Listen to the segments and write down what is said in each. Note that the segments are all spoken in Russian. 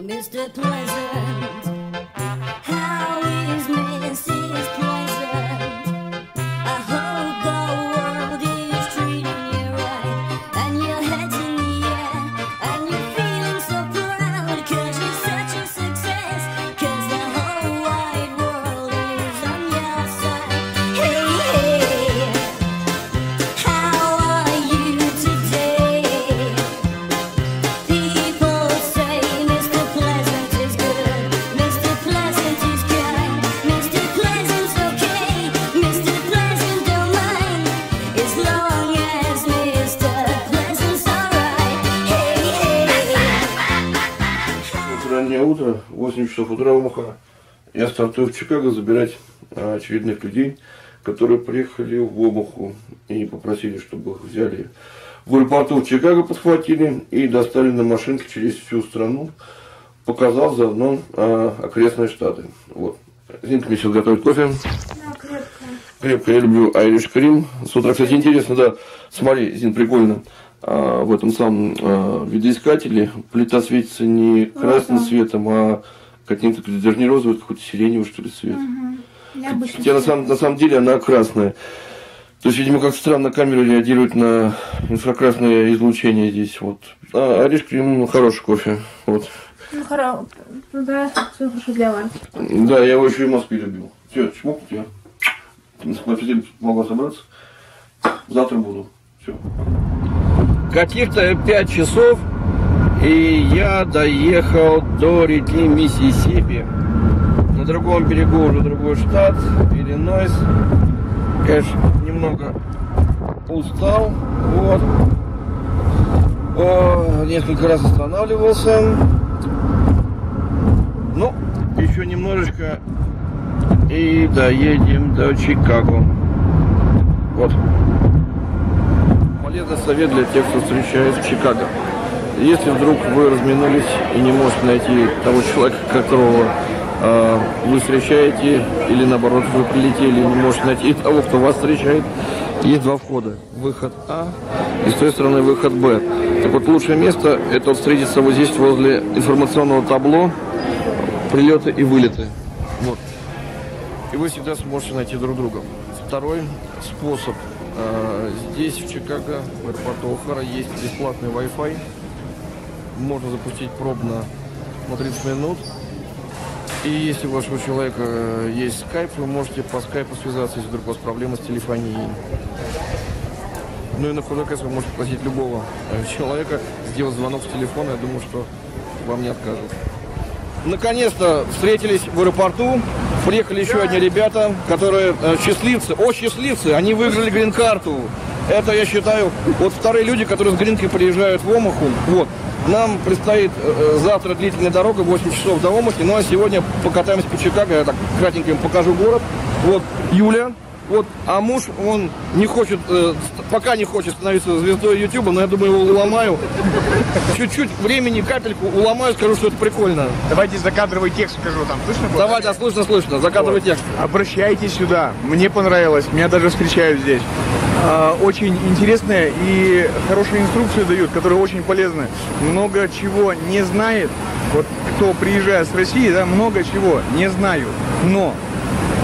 Mr. Pleasant. Утро, 8 часов утра Омаха. Я стартую в Чикаго забирать а, очередных людей, которые приехали в Омаху и попросили, чтобы их взяли в аэропорту в Чикаго, подхватили и достали на машинке через всю страну. Показал заодно а, окрестные штаты. Вот. Зинка мне сейчас готовит кофе. Крепко я люблю Irish Cream. С утра, кстати, интересно, да. Смотри, Зин, прикольно. А, в этом самом а, видоискателе плита светится не красным светом, а каким-то даже не розовый, а какой-то сиреневый, что ли, цвет. Необычно. Хотя на самом, на самом деле она красная. То есть, видимо, как странно камера реагирует на инфракрасное излучение здесь. Вот. А Irish Cream хороший кофе. Вот. Ну, хоро... ну да, все хорошо для вас. Да, я его еще и в Москве любил. Все, чмокнут я. На самом могла собраться. Завтра буду. Все. Каких-то пять часов, и я доехал до реки Миссисипи. На другом берегу уже другой штат, Иллинойс. Конечно, немного устал. Вот. О, несколько раз останавливался. Ну, еще немножечко и доедем до Чикаго. Вот. Полезный совет для тех, кто встречает в Чикаго. Если вдруг вы разминулись и не можете найти того человека, которого э, вы встречаете, или наоборот вы прилетели и не можете найти того, кто вас встречает, есть два входа. Выход А и с той стороны выход Б. Так вот, лучшее место это встретиться вот здесь возле информационного табло прилеты и вылеты. Вот. И вы всегда сможете найти друг друга. Второй способ. Э, Здесь, в Чикаго, в аэропорту Охара, есть бесплатный Wi-Fi. Можно запустить пробно на 30 минут. И если у вашего человека э, есть скайп, вы можете по скайпу связаться, если вдруг у вас проблемы с телефонией. Ну и на ФДКС вы можете просить любого э, человека сделать звонок с телефона. Я думаю, что вам не откажут. Наконец-то встретились в аэропорту. Приехали еще одни ребята, которые э, счастливцы. О, счастливцы! Они выиграли грин-карту. Это, я считаю, вот вторые люди, которые с гринкой приезжают в Омаху. Вот. Нам предстоит э, завтра длительная дорога, 8 часов до Омахи. Ну а сегодня покатаемся по Чикаго. Я так кратенько им покажу город. Вот Юля. Вот, а муж, он не хочет, э, пока не хочет становиться звездой Ютуба, но я думаю, его уломаю. Чуть-чуть времени, капельку уломаю, скажу, что это прикольно. Давайте закадровый текст скажу там. Слышно было? Давай, да, слышно, слышно, закадровый Вот. текст. Обращайтесь сюда. Мне понравилось. Меня даже встречают здесь. А, Очень интересные и хорошие инструкции дают, которые очень полезны. Много чего не знает. Вот кто приезжает с России, да, много чего не знаю. Но,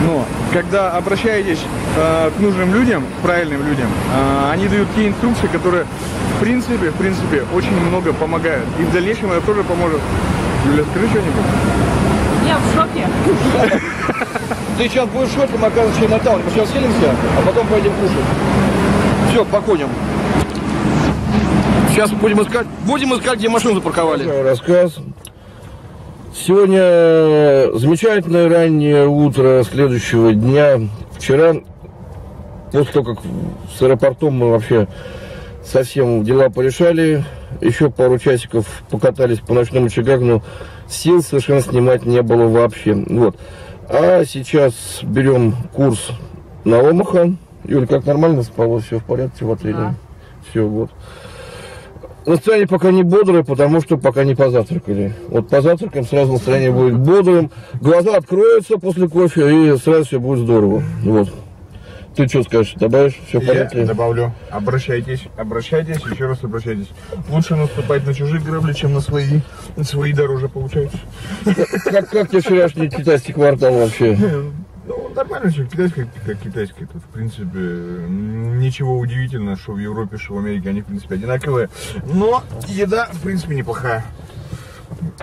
но, когда обращаетесь э, к нужным людям, правильным людям, э, они дают те инструкции, которые в принципе, в принципе, очень много помогают. И в дальнейшем это тоже поможет. Юля, скажи что-нибудь. Я в шоке. Ты сейчас будешь в шоке, мы оказывается еще на таун. Мы сейчас селимся, а потом пойдем кушать. Все, по коням. Сейчас будем искать, будем искать, где машину запарковали. Рассказ. Сегодня замечательное раннее утро следующего дня. Вчера, после того, как с аэропортом мы вообще совсем дела порешали, еще пару часиков покатались по ночному Чикаго, но сил совершенно снимать не было вообще. Вот. А сейчас берем курс на Омаха. Юль, как нормально спалось? Все в порядке в отеле? Все, вот. Настроение пока не бодрое, потому что пока не позавтракали. Вот позавтракаем, сразу настроение будет бодрым. Глаза откроются после кофе, и сразу все будет здорово. Вот. ты что скажешь? Добавишь? Все в Я добавлю. Обращайтесь, обращайтесь, еще раз обращайтесь. Лучше наступать на чужие грабли, чем на свои. Свои дороже получается. Как, как тебе вчерашний китайский квартал вообще? Ну, нормально все, китайское, как китайское. Тут, в принципе, ничего удивительного, что в Европе, что в Америке, они, в принципе, одинаковые. Но еда, в принципе, неплохая.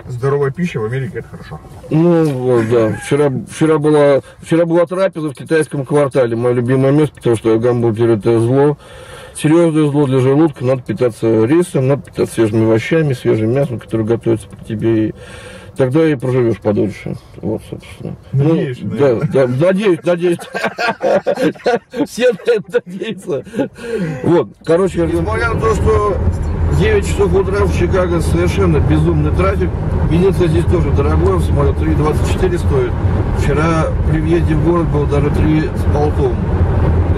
Здоровая пища в Америке это хорошо. Ну, да. Вчера, вчера, была, вчера была трапеза в китайском квартале. Мое любимое место, потому что гамбургер это зло. Серьезное зло для желудка. Надо питаться рисом, надо питаться свежими овощами, свежим мясом, которое готовится по тебе. Тогда и проживешь подольше. Вот, собственно. Надеюсь, ну, да, да, надеюсь, надеюсь. Все на это надеются. Вот, короче, несмотря на то, что 9 часов утра в Чикаго совершенно безумный трафик. Бензин здесь тоже дорогой, смотрю, 3,24 стоит. Вчера при въезде в город был даже 3 с полтом.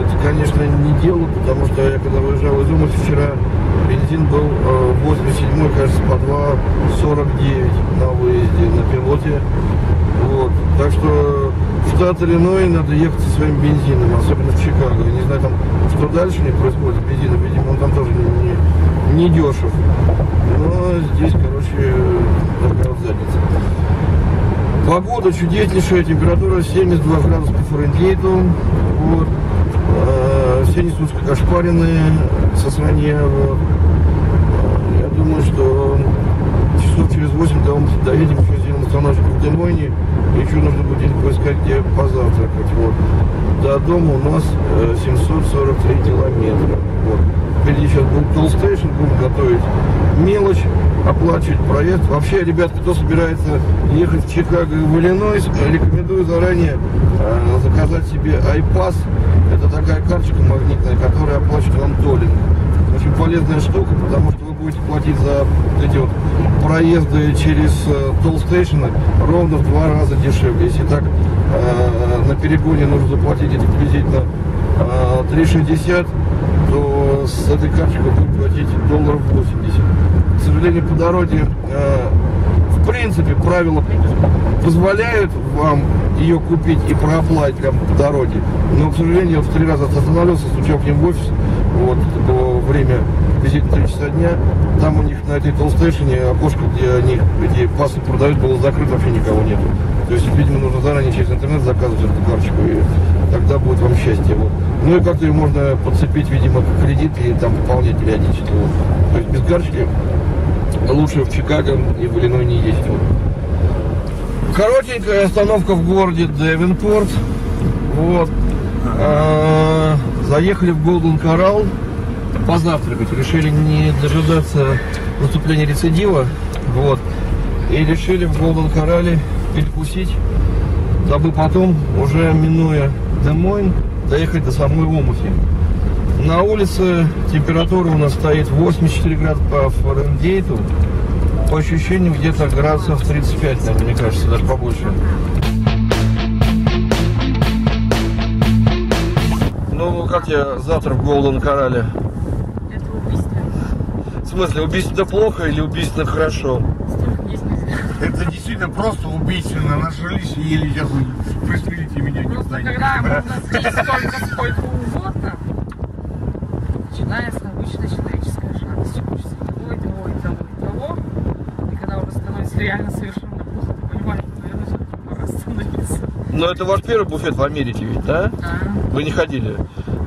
Это, конечно, не дело, потому что я когда выезжал из Умыти вчера, бензин был э, 87 кажется, по 2,49 на выезде на пилоте. Вот. Так что в штат Иллиной надо ехать со своим бензином, особенно в Чикаго. Я не знаю, там, что дальше не происходит с бензином, видимо, он там тоже не, не, не дешев. Но здесь, короче, такая вот задница. Погода чудеснейшая, температура 72 градуса по Фаренгейту. Вот. Э, Все несутся как ошпаренные со сранья. Вот. Э, Я думаю, что часов через 8 до Омска доедем, еще сделаем остановочку в Демойне. Еще нужно будет поискать, где позавтракать. Вот. До дома у нас э, 743 километра. Вот. Впереди сейчас будет Толстейшн, будем готовить мелочь, оплачивать проезд. Вообще, ребят, кто собирается ехать в Чикаго и в Иллинойс, рекомендую заранее э, заказать себе iPass. Это такая карточка магнитная, которая оплачивает вам толлинг. Очень полезная штука, потому что вы будете платить за эти вот проезды через э, толстейшены ровно в два раза дешевле. Если так э, на перегоне нужно заплатить где-то приблизительно э, 3,60, то с этой карточкой вы будете платить долларов 80. К сожалению, по дороге э, в принципе правила позволяют вам ее купить и прооплатить прямо по дороге. Но, к сожалению, вот в три раза остановился, стучал к ним в офис. Вот, было время приблизительно 3 часа дня. Там у них на этой толстейшине окошко, где они эти пасы продают, было закрыто, вообще никого нет. То есть, видимо, нужно заранее через интернет заказывать эту карточку, и тогда будет вам счастье. Вот. Ну и как-то ее можно подцепить, видимо, кредит и там пополнять периодически. Вот. То есть без карточки лучше в Чикаго и в Иллиной не ездить. Вот. Коротенькая остановка в городе Девенпорт. Вот. А, Заехали в Голден Коралл позавтракать. Решили не дожидаться наступления рецидива. Вот. И решили в Голден Коралле перекусить, дабы потом, уже минуя Демойн, доехать до самой Омухи. На улице температура у нас стоит 84 градуса по Фаренгейту. По ощущениям где-то градусов 35, наверное, мне кажется, даже побольше. Как я завтра в Голден Корале? Это убийство. В смысле, убийственно плохо или убийственно хорошо? Это действительно просто убийственно. Нажрались и еле сейчас пристрелите меня не Просто когда можно съесть столько, сколько угодно, начиная с обычной человеческой шалости. Хочется того, и того, и того, и того. И когда уже становится реально совершенно плохо, ты понимаешь, что, наверное, все-таки пора остановиться. Но это ваш первый буфет в Америке ведь, да? А, Вы не ходили.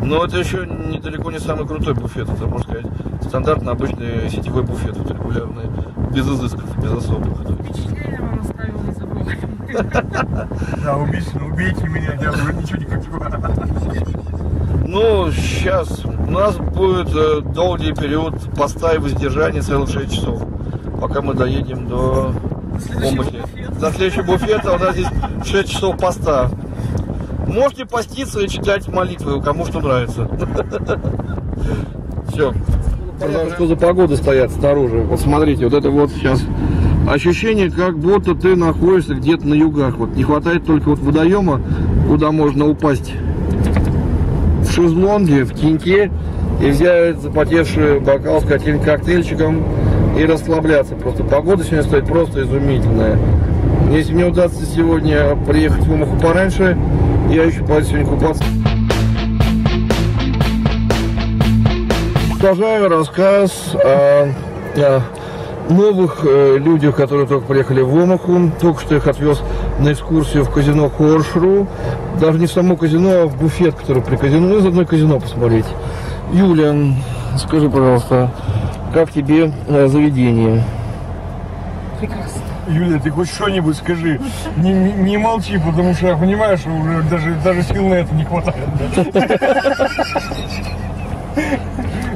Но это еще недалеко не самый крутой буфет. Это, можно сказать, стандартный обычный сетевой буфет, вот регулярный, без изысков, без особых. впечатление вам оставил незабываемое. Да, убийственно, убейте меня, я уже ничего не хочу. Ну, сейчас у нас будет э, долгий период поста и воздержания целых 6 часов, пока мы доедем до Омахи. буфета. До следующего буфета у нас здесь 6 часов поста. Можете поститься и читать молитвы, кому что нравится. Все. Что за погоды стоят снаружи? Вот смотрите, вот это вот сейчас ощущение, как будто ты находишься где-то на югах. Вот не хватает только вот водоема, куда можно упасть в шезлонге, в теньке и взять запотевший бокал с каким-нибудь коктейльчиком и расслабляться. Просто погода сегодня стоит просто изумительная. Если мне удастся сегодня приехать в Омаху пораньше, я еще платье сегодня купаться. Продолжаю рассказ о, о новых э, людях, которые только приехали в Омаху. Только что их отвез на экскурсию в казино Хоршру. Даже не в само казино, а в буфет, который при казино. Ну, из одной казино посмотреть. Юля, скажи, пожалуйста, как тебе э, заведение? Прекрасно. Юля, ты хоть что-нибудь скажи. Не, не- не молчи, потому что я понимаю, что уже даже, даже сил на это не хватает.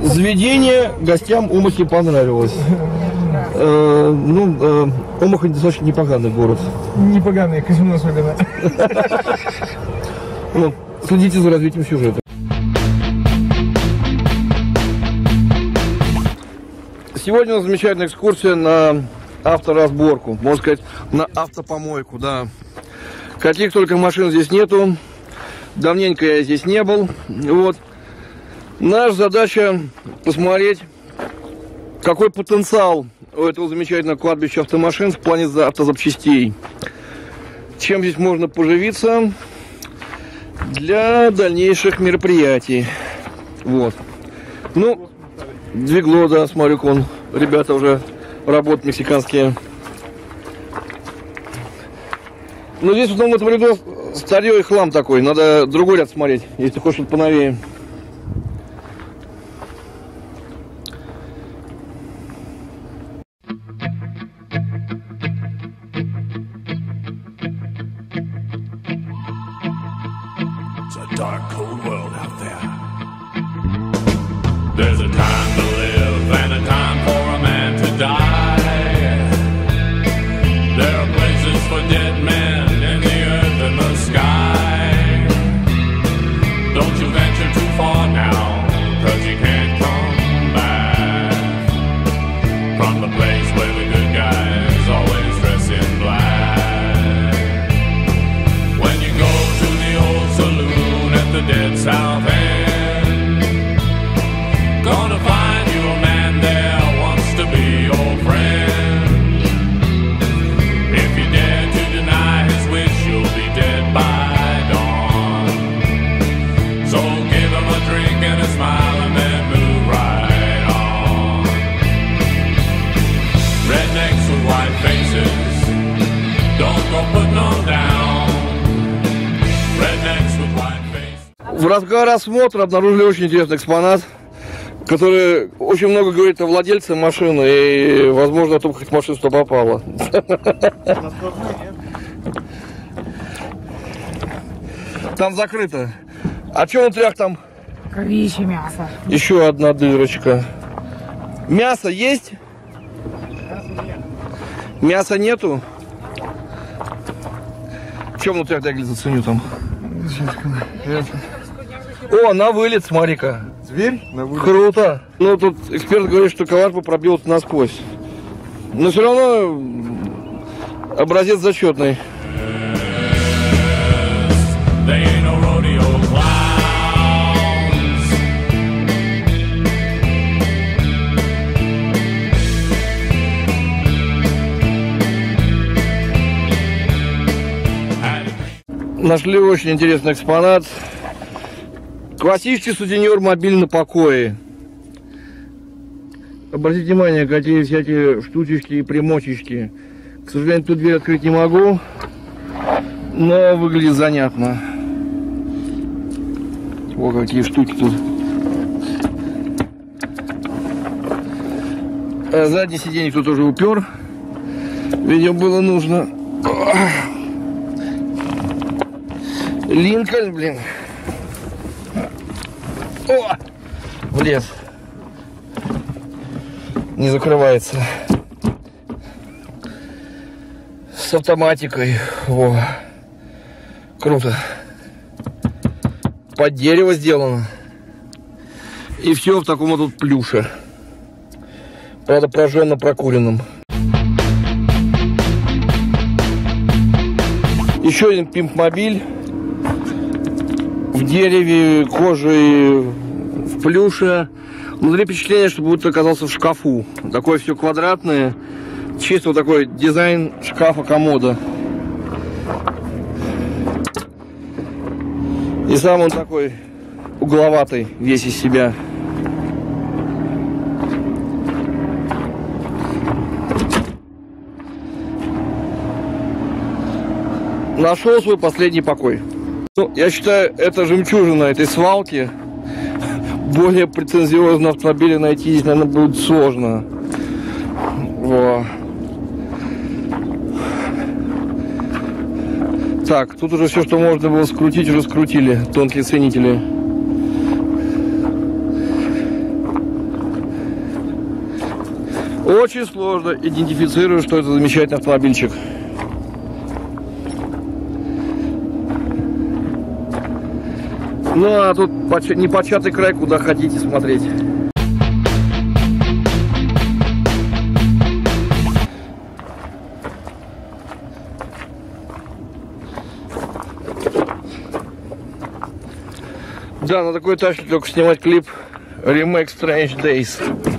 Заведение гостям Омахи понравилось. Э, ну, э, Омаха достаточно непоганый город. Непоганые казино особенно. Ну, следите за развитием сюжета. Сегодня у нас замечательная экскурсия на авторазборку, можно сказать, на автопомойку, да. Каких только машин здесь нету. Давненько я здесь не был. Вот. Наша задача посмотреть, какой потенциал у этого замечательного кладбища автомашин в плане за- автозапчастей. Чем здесь можно поживиться для дальнейших мероприятий. Вот. Ну, двигло, да, смотрю, он, ребята уже работают мексиканские. Ну, здесь в основном этом ряду старье и хлам такой. Надо другой ряд смотреть, если хочешь что-то поновее. Dark, cold world out there. Разгар осмотра обнаружили очень интересный экспонат, который очень много говорит о владельце машины и, возможно, о том, как машина сюда попала. Там закрыто. А что внутрях там? Кровище мясо. Еще одна дырочка. Мясо есть? Мяса нету? Что внутрях, дай я заценю там? О, на вылет, смотри-ка. Зверь на вылет. Круто. Ну, тут эксперт говорит, что ковар бы пробил насквозь. Но все равно образец зачетный. Нашли очень интересный экспонат. Классический сутенер мобиль на покое. Обратите внимание, какие всякие штучечки и примочечки. К сожалению, тут дверь открыть не могу, но выглядит занятно. О, какие штуки тут. А заднее сиденье кто тоже упер. Видимо, было нужно. Линкольн, блин. О! Влез. Не закрывается. С автоматикой. Во. Круто. Под дерево сделано. И все в таком вот плюше. Правда, прожженно прокуренном. Еще один пимп-мобиль в дереве, кожей, в плюше. Внутри впечатление, что будто оказался в шкафу. Такое все квадратное. Чисто вот такой дизайн шкафа-комода. И сам он такой угловатый, весь из себя. Нашел свой последний покой. Ну, я считаю, это жемчужина этой свалки. Более претензиозного автомобиля найти здесь, наверное, будет сложно. Во. Так, тут уже все, что можно было скрутить, уже скрутили тонкие ценители. Очень сложно идентифицирую, что это замечательный автомобильчик. Ну, а тут поч- непочатый край, куда хотите смотреть. Да, на такой тачке только снимать клип Remake Strange Days.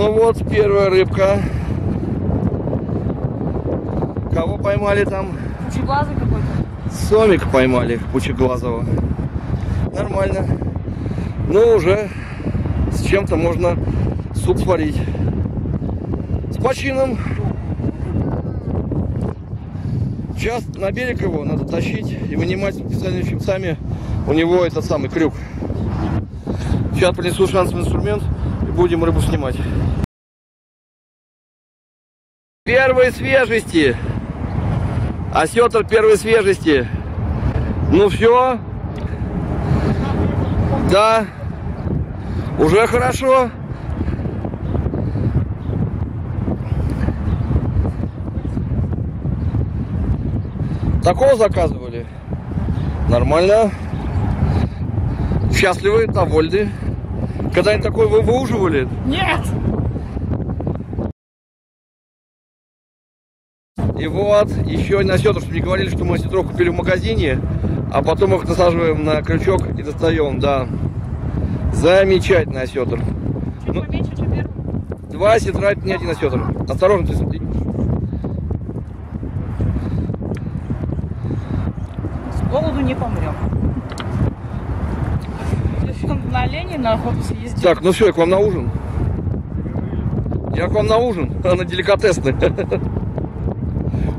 Ну вот, первая рыбка. Кого поймали там? Пучеглазый какой-то. Сомик поймали, пучеглазого. Нормально. Ну, уже с чем-то можно суп сварить. С почином. Сейчас на берег его надо тащить и вынимать специальными щипцами у него этот самый крюк. Сейчас принесу шансовый инструмент и будем рыбу снимать. Первой свежести. Осетр первой свежести. Ну все. Да. Уже хорошо. Такого заказывали. Нормально. Счастливы, довольны. Когда-нибудь такой вы выуживали? Нет! И вот, еще на осетр, чтобы не говорили, что мы осетров купили в магазине, а потом их насаживаем на крючок и достаем, да. Замечательный осетр. Чуть Ну. поменьше, чем первый. Два осетра, это не один осетр. Осторожно, ты. С голоду не помрем. На оленей на охоту съездит. Так, ну все, я к вам на ужин. Я к вам на ужин, она деликатесная.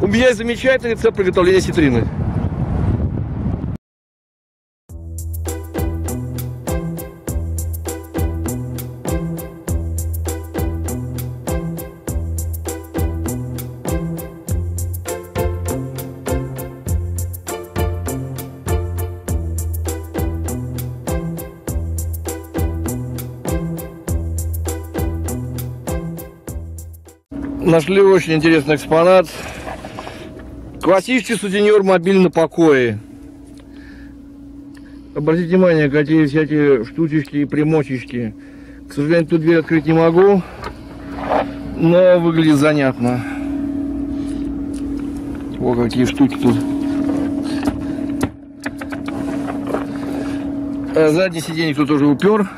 У меня есть замечательный рецепт приготовления ситрины. Нашли очень интересный экспонат. Классический сутенер мобиль на покое. Обратите внимание, какие всякие штучечки и примочечки. К сожалению, тут дверь открыть не могу, но выглядит занятно. О, какие штуки тут. А заднее сиденье кто-то уже упер.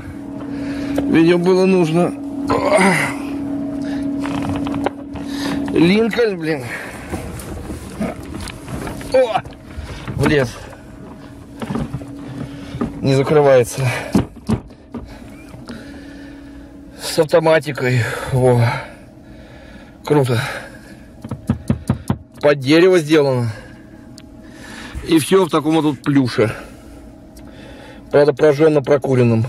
Видимо, было нужно. Линкольн, блин. О! Влез. Не закрывается. С автоматикой. Во. Круто. Под дерево сделано. И все в таком вот плюше. Правда, прожженно прокуренном.